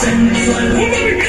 sensual, un